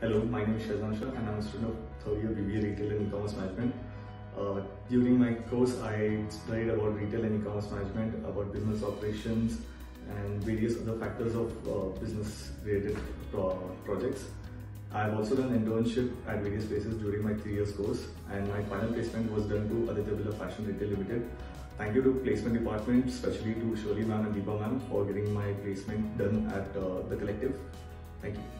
Hello, my name is Shaezan Shah and I'm a student of third year BBA Retail and E-commerce Management. Uh, during my course, I studied about retail and e-commerce management, about business operations, and various other factors of uh, business-related pro projects. I've also done internship at various places during my three years course, and my final placement was done to Aditya Birla Fashion Retail Limited. Thank you to placement department, especially to Shirley ma'am and Deepa ma'am for getting my placement done at uh, the collective. Thank you.